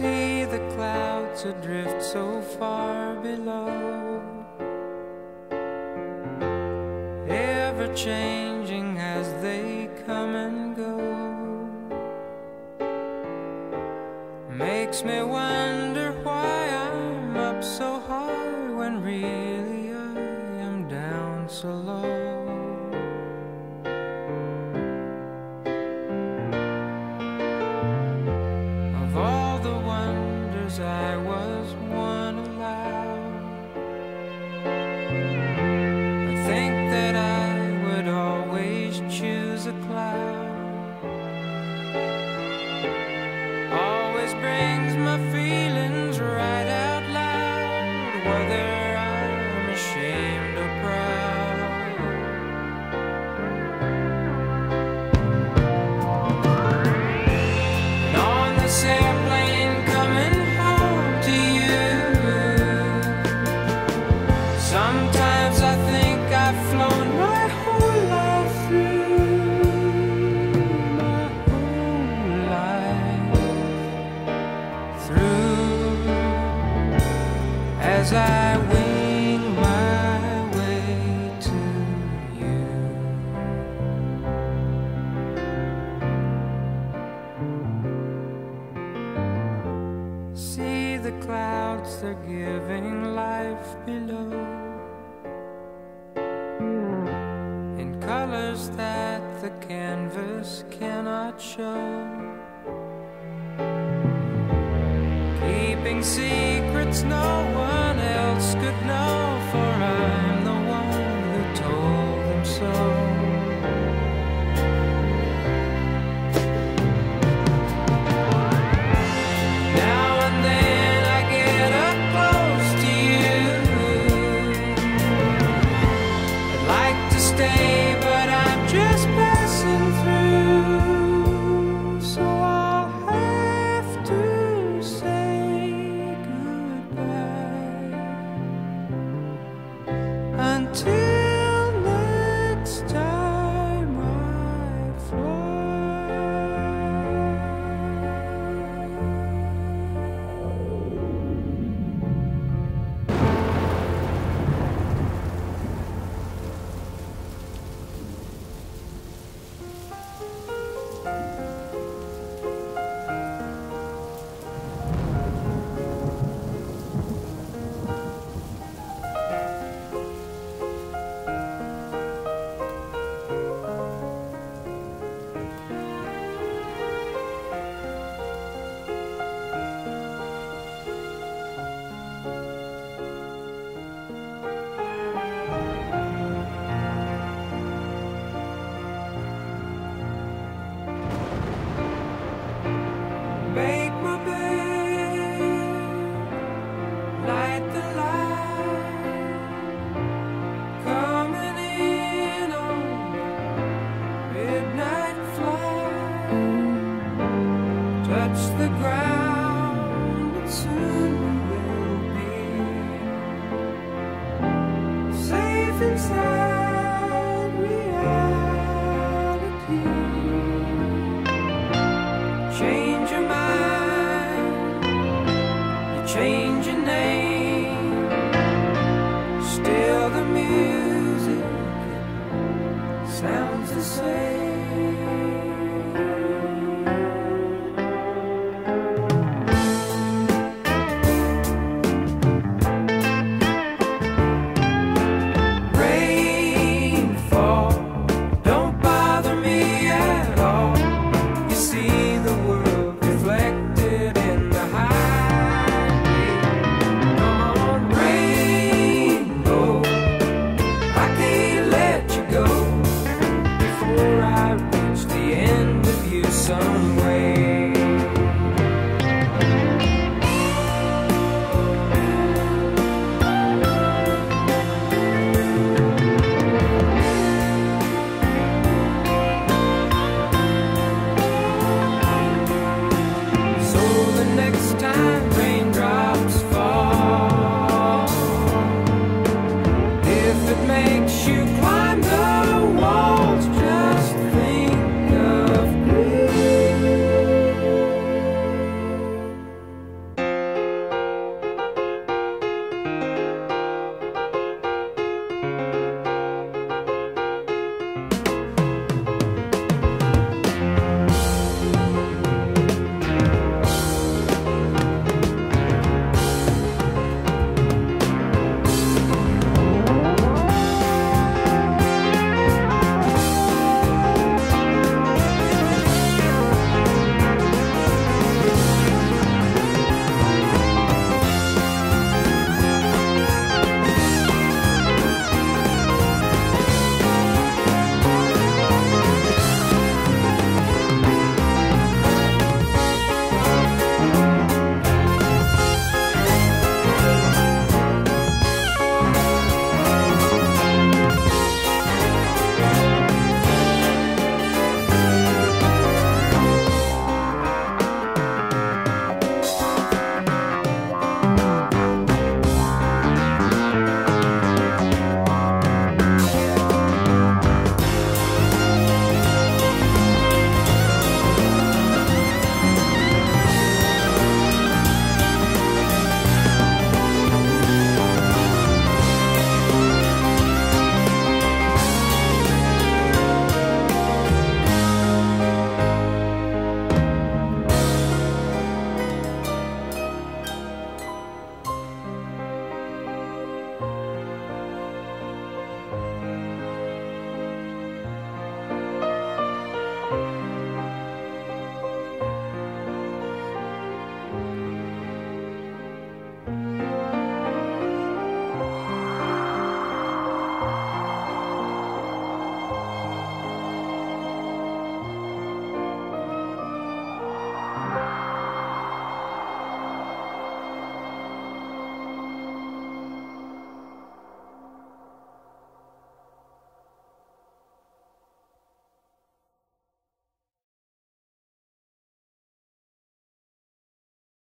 see the clouds adrift so far below. Ever changing as they come and go. Makes me wonder why I'm up so high when real are giving life below in colors that the canvas cannot show. Keeping secrets, no one. to say. next time.